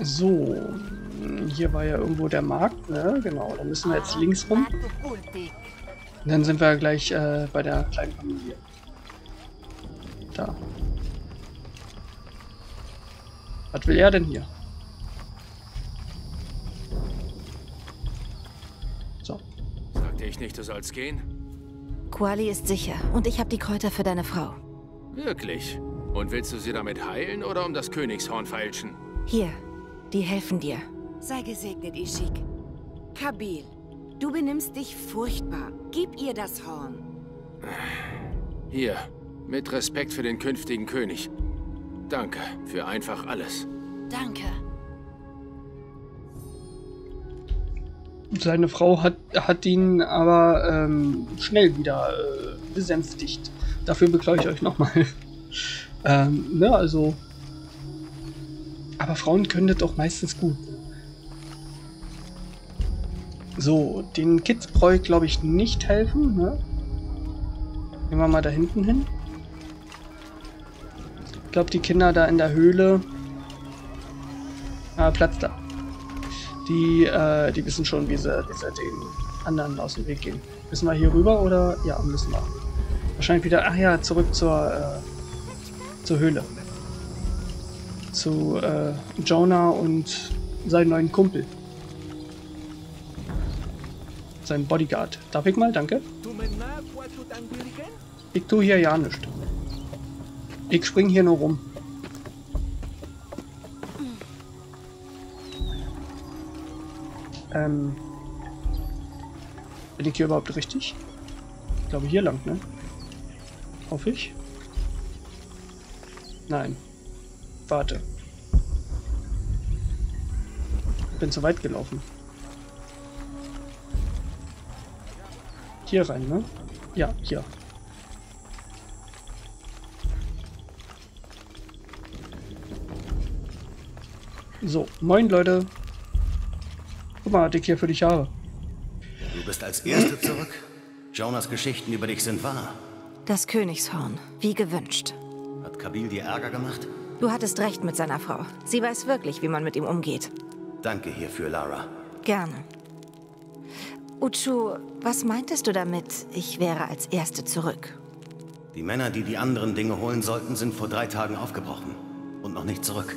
So, hier war ja irgendwo der Markt, ne? Genau, da müssen wir jetzt links rum. Und dann sind wir gleich äh, bei der kleinen Familie. Da. Was will er denn hier? So. Sagte ich nicht, du sollst gehen? Quali ist sicher und ich habe die Kräuter für deine Frau. Wirklich? Und willst du sie damit heilen oder um das Königshorn feilschen? Hier, die helfen dir. Sei gesegnet, Ishik. Kabil, du benimmst dich furchtbar. Gib ihr das Horn. Hier, mit Respekt für den künftigen König. Danke für einfach alles. Danke. Seine Frau hat, hat ihn aber ähm, schnell wieder äh, besänftigt. Dafür beklaue ich euch nochmal. Ähm, ne, also. Aber Frauen können das doch meistens gut. So, den Kids brauche ich glaube ich nicht helfen. Ne? Nehmen wir mal da hinten hin. Ich glaube, die Kinder da in der Höhle. Ah, Platz da. Die, äh, die wissen schon, wie sie, wie sie den anderen aus dem Weg gehen. Müssen wir hier rüber oder? Ja, müssen wir. Wahrscheinlich wieder, ach ja, zurück zur, äh, zur Höhle. Zu äh, Jonah und seinen neuen Kumpel. Sein Bodyguard. Darf ich mal? Danke. Ich tue hier ja nichts. Ich spring hier nur rum. Ähm. Bin ich hier überhaupt richtig? Ich glaube hier lang, ne? Hoffe ich. Nein. Warte. Bin zu weit gelaufen. Hier rein, ne? Ja, hier. So, moin Leute. Guck mal, was ich hier für dich habe. Du bist als Erste zurück. Jonas Geschichten über dich sind wahr. Das Königshorn, wie gewünscht. Kabil dir Ärger gemacht? Du hattest recht mit seiner Frau. Sie weiß wirklich, wie man mit ihm umgeht. Danke hierfür, Lara. Gerne. Uchu, was meintest du damit, ich wäre als Erste zurück? Die Männer, die die anderen Dinge holen sollten, sind vor drei Tagen aufgebrochen. Und noch nicht zurück.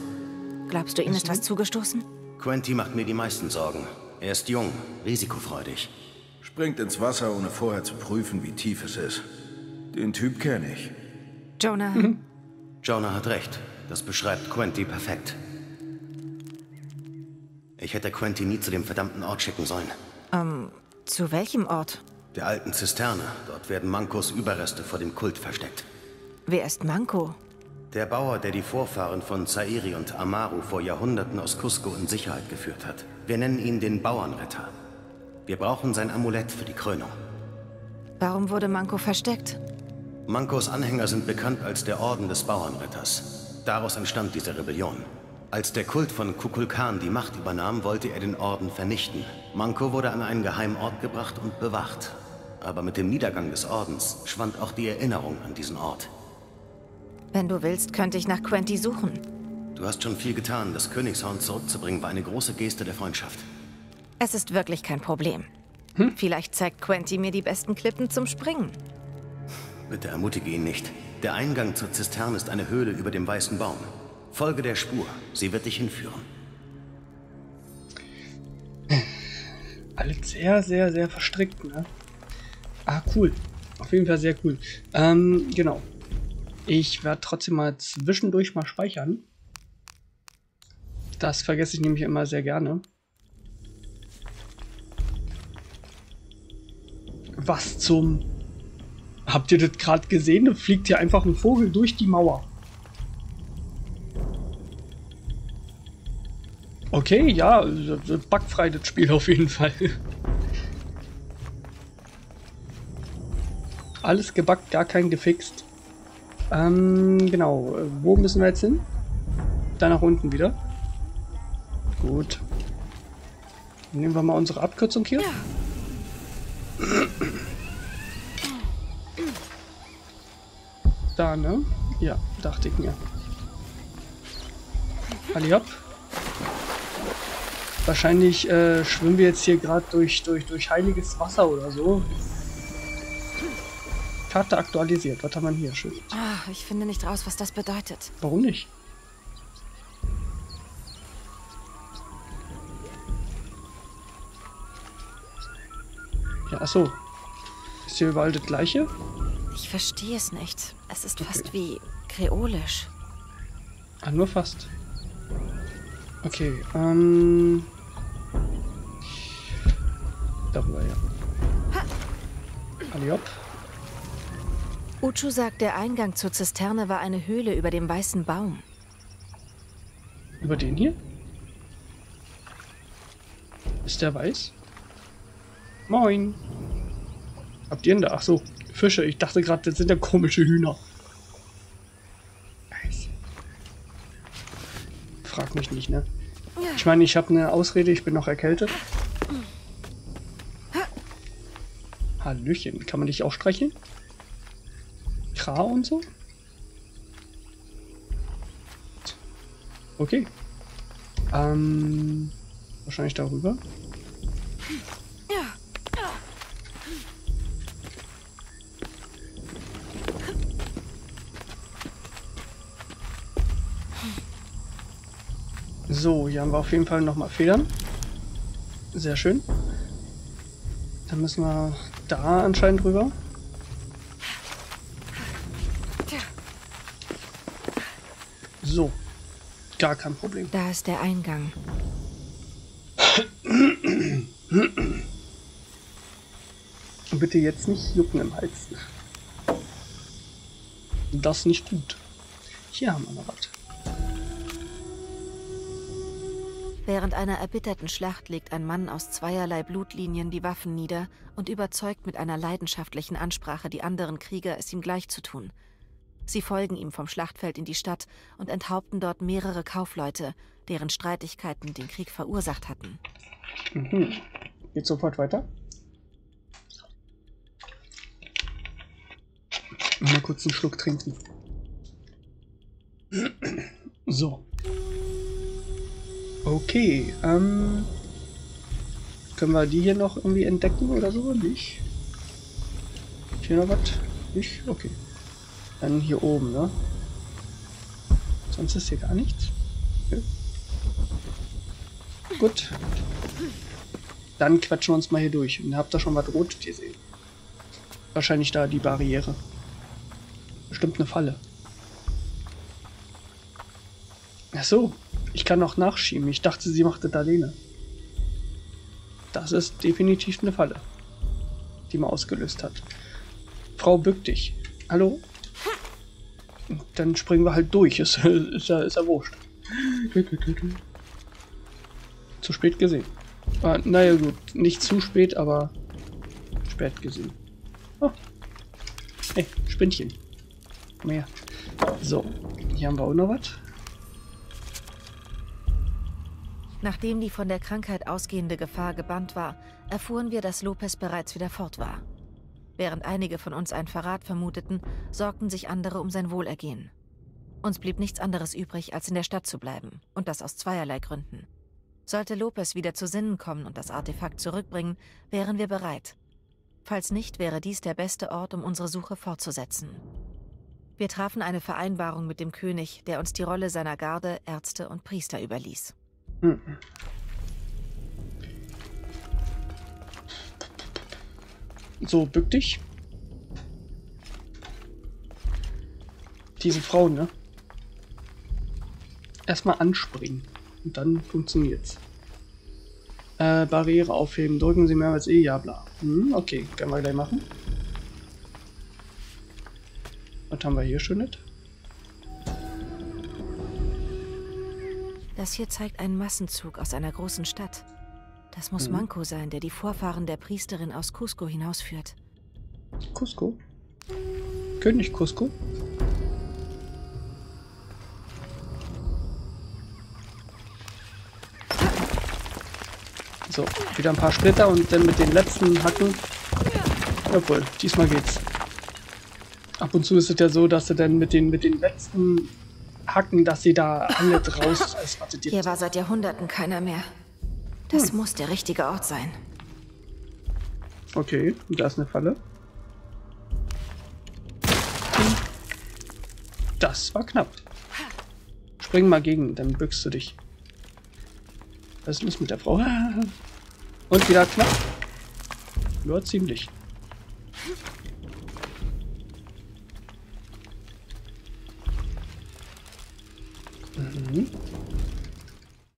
Glaubst du, ihm ist was zugestoßen? Quenty macht mir die meisten Sorgen. Er ist jung, risikofreudig. Springt ins Wasser, ohne vorher zu prüfen, wie tief es ist. Den Typ kenne ich. Jonah, Jonah hat recht. Das beschreibt Quenty perfekt. Ich hätte Quenty nie zu dem verdammten Ort schicken sollen. ähm, zu welchem Ort? Der alten Zisterne. Dort werden Mankos Überreste vor dem Kult versteckt. Wer ist Manko? Der Bauer, der die Vorfahren von Zairi und Amaru vor Jahrhunderten aus Cusco in Sicherheit geführt hat. Wir nennen ihn den Bauernretter. Wir brauchen sein Amulett für die Krönung. Warum wurde Manko versteckt? Mankos Anhänger sind bekannt als der Orden des Bauernritters. Daraus entstand diese Rebellion. Als der Kult von Kukulkan die Macht übernahm, wollte er den Orden vernichten. Manko wurde an einen geheimen Ort gebracht und bewacht. Aber mit dem Niedergang des Ordens schwand auch die Erinnerung an diesen Ort. Wenn du willst, könnte ich nach Quenty suchen. Du hast schon viel getan. Das Königshorn zurückzubringen war eine große Geste der Freundschaft. Es ist wirklich kein Problem. Vielleicht zeigt Quenty mir die besten Klippen zum Springen. Bitte ermutige ihn nicht. Der Eingang zur Zisterne ist eine Höhle über dem weißen Baum. Folge der Spur. Sie wird dich hinführen. Alles sehr, sehr, sehr verstrickt, ne? Ah, cool. Auf jeden Fall sehr cool. Ähm, genau. Ich werde trotzdem mal zwischendurch mal speichern. Das vergesse ich nämlich immer sehr gerne. Was zum... Habt ihr das gerade gesehen? Da fliegt hier einfach ein Vogel durch die Mauer. Okay, ja, das ist bugfrei das Spiel auf jeden Fall. Alles gebackt, gar kein gefixt. Ähm, genau. äh, Wo müssen wir jetzt hin? Da nach unten wieder. Gut. Nehmen wir mal unsere Abkürzung hier. Da, ne? Ja, dachte ich mir. Halli hopp. Wahrscheinlich äh, schwimmen wir jetzt hier gerade durch, durch, durch heiliges Wasser oder so. Karte aktualisiert. Was haben wir hier? Schön. Ah, ich finde nicht raus, was das bedeutet. Warum nicht? Ja, achso. Ist hier überall das gleiche? Ich verstehe es nicht. Es ist fast wie kreolisch. Ah, nur fast. Okay, ähm... Darüber, ja. Alliop. Uchu sagt, der Eingang zur Zisterne war eine Höhle über dem weißen Baum. Über den hier? Ist der weiß? Moin. Habt ihr denn da? Ach so, Fische. Ich dachte gerade, das sind ja komische Hühner. Frag mich nicht, ne? Ich meine, ich habe eine Ausrede, ich bin noch erkältet. Hallöchen, kann man dich auch streicheln? Kra und so? Okay. Ähm, wahrscheinlich darüber. So, hier haben wir auf jeden Fall nochmal Federn. Sehr schön. Dann müssen wir da anscheinend drüber. So. Gar kein Problem. Da ist der Eingang. Bitte jetzt nicht jucken im Hals. Das nicht gut. Hier haben wir noch was. Während einer erbitterten Schlacht legt ein Mann aus zweierlei Blutlinien die Waffen nieder und überzeugt mit einer leidenschaftlichen Ansprache die anderen Krieger, es ihm gleich zu tun. Sie folgen ihm vom Schlachtfeld in die Stadt und enthaupten dort mehrere Kaufleute, deren Streitigkeiten den Krieg verursacht hatten. Mhm. Geht sofort weiter. Mal kurz einen Schluck trinken. So. Okay, ähm. Können wir die hier noch irgendwie entdecken oder so? Nicht? Hier noch was? Nicht? Okay. Dann hier oben, ne? Sonst ist hier gar nichts. Okay. Gut. Dann quatschen wir uns mal hier durch. Und habt ihr schon was Rotes gesehen? Wahrscheinlich da die Barriere. Bestimmt eine Falle. Ach so, ich kann auch nachschieben. Ich dachte, sie macht das alleine. Das ist definitiv eine Falle, die man ausgelöst hat. Frau, bück dich. Hallo? Dann springen wir halt durch. Ist, ist, ja, ist ja wurscht. Zu spät gesehen. Ah, naja gut, nicht zu spät, aber spät gesehen. Oh. Hey, Spinnchen. Mehr. So, hier haben wir auch noch was. Nachdem die von der Krankheit ausgehende Gefahr gebannt war, erfuhren wir, dass Lopez bereits wieder fort war. Während einige von uns einen Verrat vermuteten, sorgten sich andere um sein Wohlergehen. Uns blieb nichts anderes übrig, als in der Stadt zu bleiben, und das aus zweierlei Gründen. Sollte Lopez wieder zu Sinnen kommen und das Artefakt zurückbringen, wären wir bereit. Falls nicht, wäre dies der beste Ort, um unsere Suche fortzusetzen. Wir trafen eine Vereinbarung mit dem König, der uns die Rolle seiner Garde, Ärzte und Priester überließ. Hm. So, bück dich. Diese Frau, ne? Erstmal anspringen. Und dann funktioniert's. Äh, Barriere aufheben. Drücken Sie mehrmals E, ja bla. Hm, okay, können wir gleich machen. Was haben wir hier schon nicht? Das hier zeigt einen Massenzug aus einer großen Stadt. Das muss mhm. Manco sein, der die Vorfahren der Priesterin aus Cusco hinausführt. Cusco? König Cusco? So, wieder ein paar Splitter und dann mit den letzten Hacken. Obwohl, diesmal geht's. Ab ab und zu ist es ja so, dass sie dann mit den, mit den letzten Hacken, dass sie da alle warte, die- Hier war seit Jahrhunderten keiner mehr. Das muss der richtige Ort sein. Okay, und da ist eine Falle. Das war knapp. Spring mal gegen, dann bückst du dich. Was ist los mit der Frau? Und wieder knapp. Nur ziemlich.